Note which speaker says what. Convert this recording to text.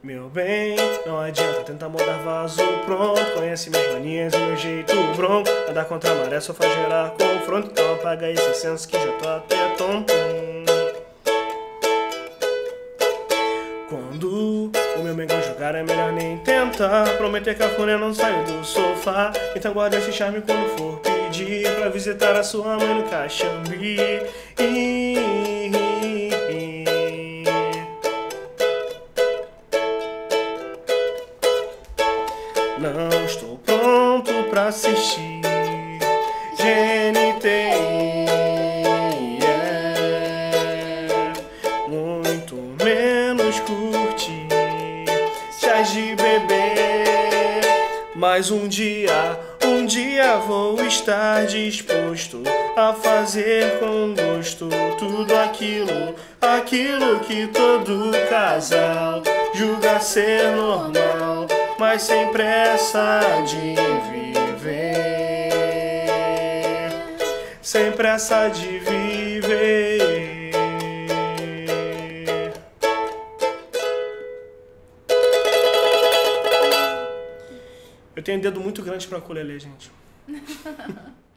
Speaker 1: Meu bem, não adianta tentar mudar vaso pronto. Conhece minhas manias e meu jeito bronco. Andar contra a maré só faz gerar confronto. Então apaga esse senso que já tô até tonto. Quando o meu mengão jogar é melhor nem tentar. Prometer que a fúria não saiu do sofá. Então guarda esse charme quando for pedir pra visitar a sua mãe no Caxambi. Não estou pronto pra assistir GNT. é. Muito menos curtir chás de bebê. Mas um dia, um dia vou estar disposto a fazer com gosto tudo aquilo, aquilo que todo casal julga ser normal mas sem pressa de viver, sem pressa de viver. Eu tenho um dedo muito grande para ukulele, gente.